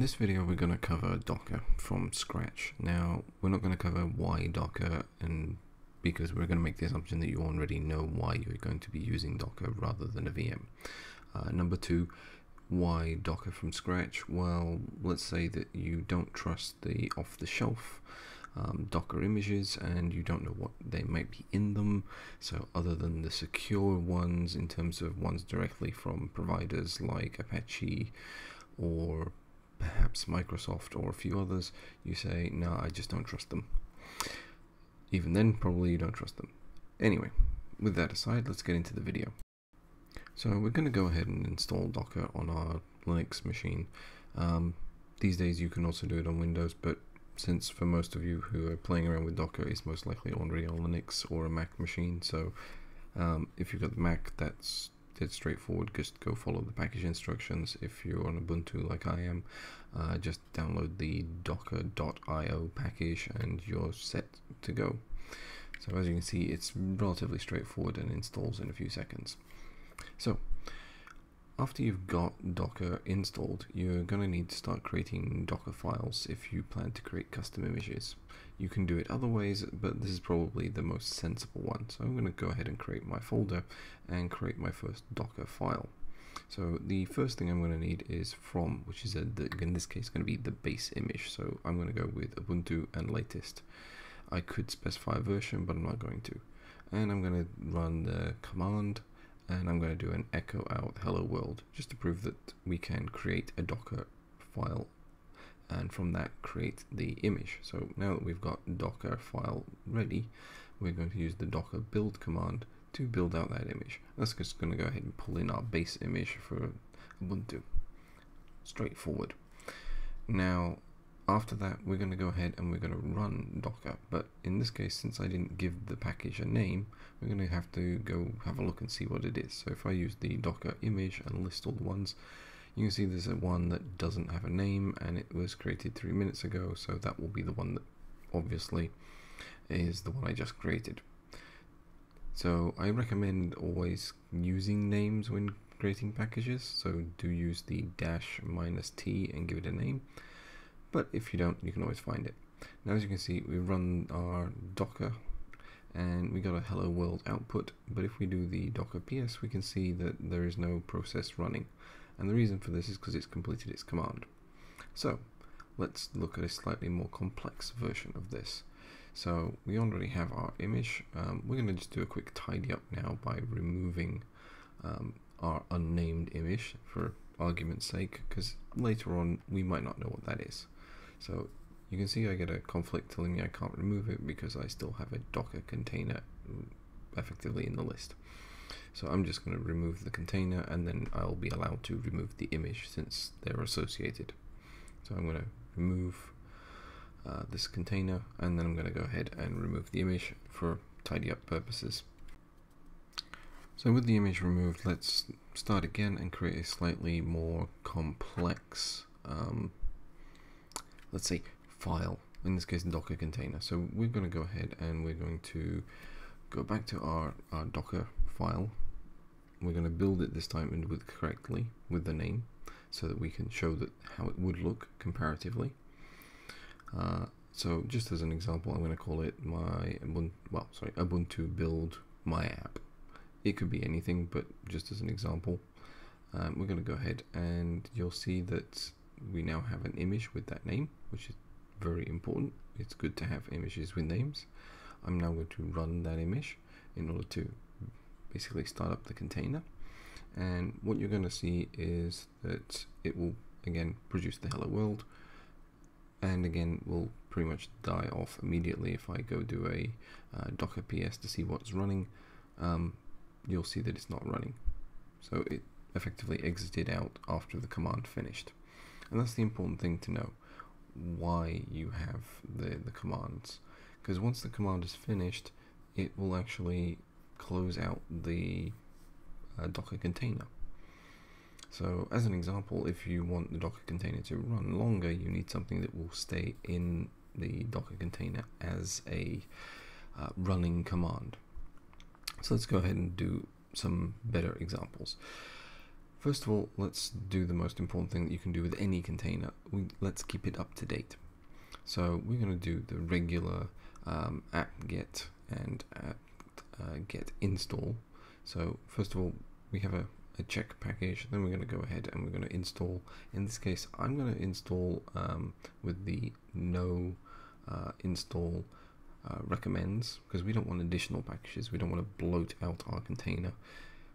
in this video we're going to cover Docker from scratch. Now we're not going to cover why Docker and because we're going to make the assumption that you already know why you're going to be using Docker rather than a VM. Uh, number two, why Docker from scratch? Well, let's say that you don't trust the off-the-shelf um, Docker images and you don't know what they might be in them. So other than the secure ones in terms of ones directly from providers like Apache or perhaps Microsoft or a few others, you say, no, I just don't trust them. Even then, probably you don't trust them. Anyway, with that aside, let's get into the video. So we're going to go ahead and install Docker on our Linux machine. Um, these days you can also do it on Windows, but since for most of you who are playing around with Docker, it's most likely already on Linux or a Mac machine. So um, if you've got the Mac, that's it's straightforward. Just go follow the package instructions. If you're on Ubuntu like I am, uh, just download the docker.io package and you're set to go. So as you can see, it's relatively straightforward and installs in a few seconds. So after you've got Docker installed, you're going to need to start creating Docker files if you plan to create custom images. You can do it other ways, but this is probably the most sensible one. So I'm going to go ahead and create my folder and create my first Docker file. So the first thing I'm going to need is from, which is a, the, in this case going to be the base image. So I'm going to go with Ubuntu and latest. I could specify a version, but I'm not going to. And I'm going to run the command and I'm going to do an echo out hello world just to prove that we can create a Docker file and from that create the image. So now that we've got Docker file ready, we're going to use the Docker build command to build out that image. That's just going to go ahead and pull in our base image for Ubuntu. Straightforward. Now, after that, we're going to go ahead and we're going to run Docker. But in this case, since I didn't give the package a name, we're going to have to go have a look and see what it is. So if I use the Docker image and list all the ones, you can see there's a one that doesn't have a name and it was created three minutes ago. So that will be the one that obviously is the one I just created. So I recommend always using names when creating packages. So do use the dash minus T and give it a name but if you don't you can always find it. Now as you can see we run our docker and we got a hello world output. But if we do the docker ps we can see that there is no process running. And the reason for this is because it's completed its command. So let's look at a slightly more complex version of this. So we already have our image. Um, we're going to just do a quick tidy up now by removing um, our unnamed image for argument's sake because later on we might not know what that is so you can see I get a conflict telling me I can't remove it because I still have a Docker container effectively in the list. So I'm just going to remove the container and then I'll be allowed to remove the image since they're associated. So I'm going to remove uh, this container and then I'm going to go ahead and remove the image for tidy up purposes. So with the image removed, let's start again and create a slightly more complex um, let's say file in this case docker container. So we're going to go ahead and we're going to go back to our, our docker file. We're going to build it this time and with correctly with the name so that we can show that how it would look comparatively. Uh, so just as an example I'm going to call it my well sorry Ubuntu build my app. It could be anything but just as an example um, we're going to go ahead and you'll see that we now have an image with that name, which is very important. It's good to have images with names. I'm now going to run that image in order to basically start up the container. And what you're going to see is that it will again produce the hello world and again will pretty much die off immediately if I go do a uh, docker ps to see what's running um, you'll see that it's not running so it effectively exited out after the command finished and that's the important thing to know why you have the, the commands. Because once the command is finished it will actually close out the uh, docker container. So as an example if you want the docker container to run longer you need something that will stay in the docker container as a uh, running command. So let's go ahead and do some better examples First of all, let's do the most important thing that you can do with any container. We, let's keep it up to date. So we're going to do the regular um, apt get and apt uh, get install. So first of all, we have a, a check package. Then we're going to go ahead and we're going to install. In this case, I'm going to install um, with the no uh, install uh, recommends because we don't want additional packages. We don't want to bloat out our container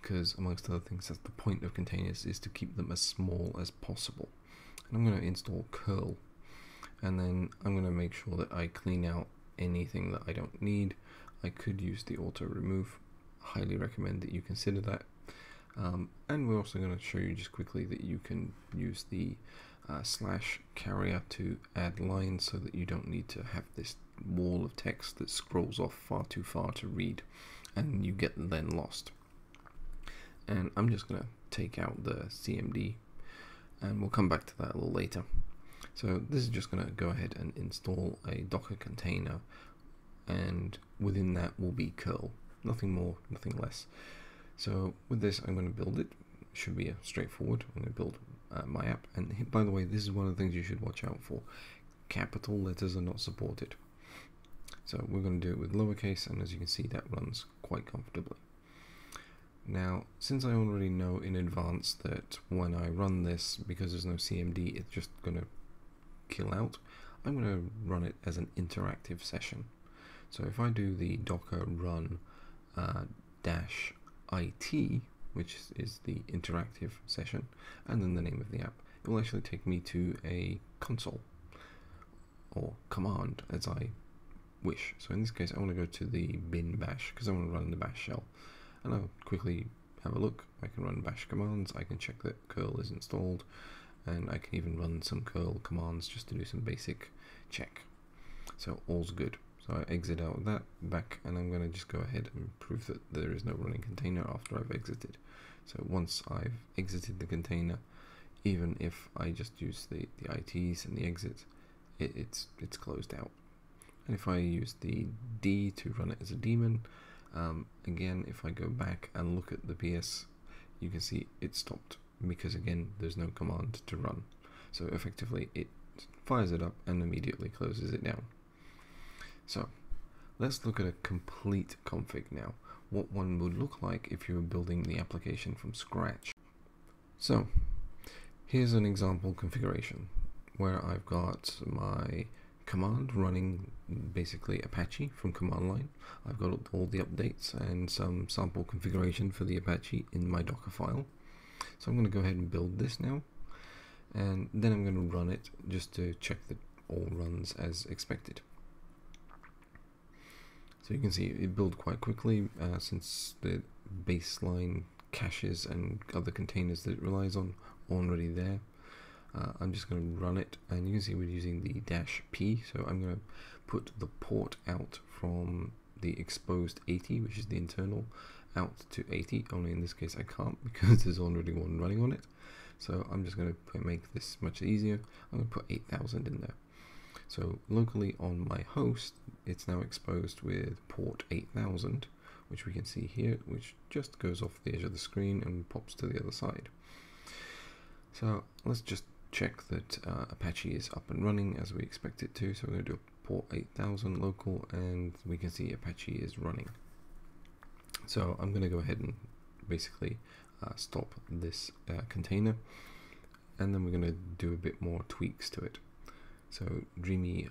because amongst other things that's the point of containers is to keep them as small as possible. And I'm going to install curl. And then I'm going to make sure that I clean out anything that I don't need. I could use the auto remove. Highly recommend that you consider that. Um, and we're also going to show you just quickly that you can use the uh, slash carrier to add lines so that you don't need to have this wall of text that scrolls off far too far to read and you get then lost and I'm just going to take out the CMD and we'll come back to that a little later. So this is just going to go ahead and install a Docker container and within that will be curl, nothing more, nothing less. So with this I'm going to build it, should be a straightforward, I'm going to build uh, my app and by the way this is one of the things you should watch out for, capital letters are not supported. So we're going to do it with lowercase and as you can see that runs quite comfortably. Now, since I already know in advance that when I run this, because there's no CMD, it's just going to kill out, I'm going to run it as an interactive session. So if I do the docker run uh, dash it, which is the interactive session, and then the name of the app, it will actually take me to a console or command as I wish. So in this case, I want to go to the bin bash because I want to run the bash shell and I'll quickly have a look. I can run bash commands, I can check that curl is installed, and I can even run some curl commands just to do some basic check. So all's good. So I exit out of that back and I'm going to just go ahead and prove that there is no running container after I've exited. So once I've exited the container, even if I just use the, the ITs and the exits, it, it's, it's closed out. And if I use the D to run it as a daemon, um, again, if I go back and look at the PS, you can see it stopped because again, there's no command to run. So effectively, it fires it up and immediately closes it down. So let's look at a complete config now. What one would look like if you were building the application from scratch. So here's an example configuration where I've got my command running basically Apache from command line. I've got all the updates and some sample configuration for the Apache in my Docker file. So I'm going to go ahead and build this now and then I'm going to run it just to check that all runs as expected. So you can see it built quite quickly uh, since the baseline caches and other containers that it relies on are already there uh, I'm just going to run it and you can see we're using the dash p so I'm going to put the port out from the exposed 80 which is the internal out to 80 only in this case I can't because there's already one running on it. So I'm just going to make this much easier. I'm going to put 8000 in there. So locally on my host it's now exposed with port 8000 which we can see here which just goes off the edge of the screen and pops to the other side. So let's just check that uh, Apache is up and running as we expect it to. So we're going to do a port 8000 local and we can see Apache is running. So I'm going to go ahead and basically uh, stop this uh, container and then we're going to do a bit more tweaks to it. So Dreamy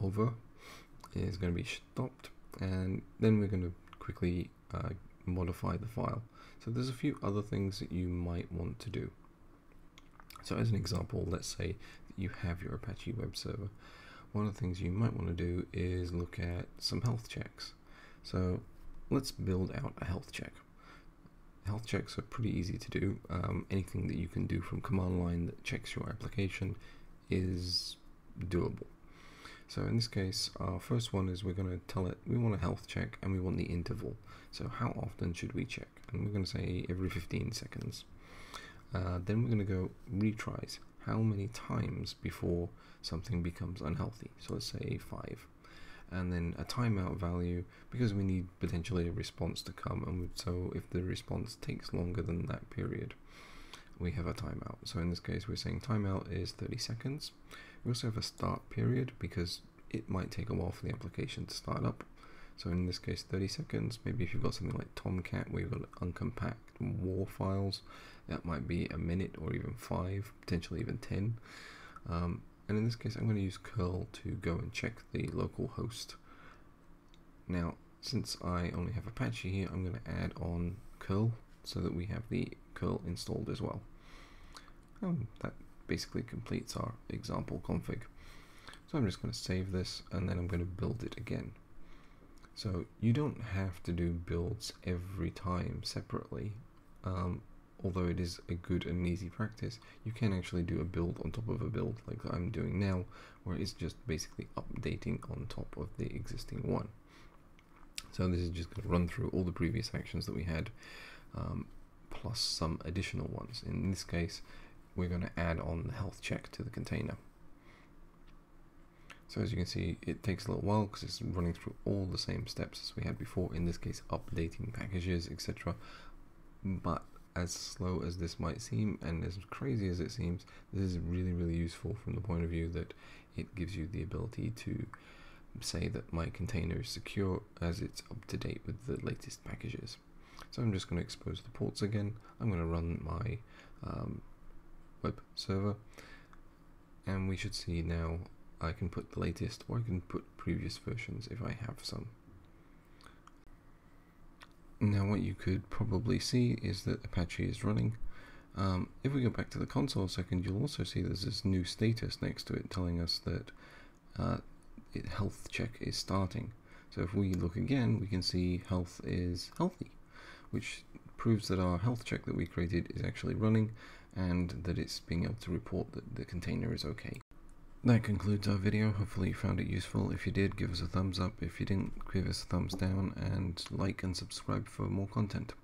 Hover is going to be stopped and then we're going to quickly uh, modify the file. So there's a few other things that you might want to do. So as an example, let's say you have your Apache web server. One of the things you might want to do is look at some health checks. So let's build out a health check. Health checks are pretty easy to do. Um, anything that you can do from command line that checks your application is doable. So in this case, our first one is we're going to tell it we want a health check and we want the interval. So how often should we check? And we're going to say every 15 seconds. Uh, then we're going to go retries. How many times before something becomes unhealthy? So let's say five. And then a timeout value because we need potentially a response to come. And so if the response takes longer than that period, we have a timeout. So in this case, we're saying timeout is 30 seconds. We also have a start period because it might take a while for the application to start up. So in this case, 30 seconds. Maybe if you've got something like Tomcat where you've got uncompact WAR files, that might be a minute or even five, potentially even 10. Um, and in this case, I'm going to use curl to go and check the local host. Now, since I only have Apache here, I'm going to add on curl so that we have the curl installed as well. And that basically completes our example config. So I'm just going to save this and then I'm going to build it again. So you don't have to do builds every time separately, um, although it is a good and easy practice. You can actually do a build on top of a build like I'm doing now, where it's just basically updating on top of the existing one. So this is just going to run through all the previous actions that we had, um, plus some additional ones. In this case, we're going to add on the health check to the container. So as you can see, it takes a little while because it's running through all the same steps as we had before, in this case updating packages, etc. But as slow as this might seem and as crazy as it seems, this is really, really useful from the point of view that it gives you the ability to say that my container is secure as it's up to date with the latest packages. So I'm just going to expose the ports again. I'm going to run my um, web server and we should see now I can put the latest or I can put previous versions if I have some. Now what you could probably see is that Apache is running. Um, if we go back to the console a second, you'll also see there's this new status next to it telling us that uh, it, health check is starting. So if we look again, we can see health is healthy, which proves that our health check that we created is actually running and that it's being able to report that the container is okay. That concludes our video. Hopefully you found it useful. If you did, give us a thumbs up. If you didn't, give us a thumbs down and like and subscribe for more content.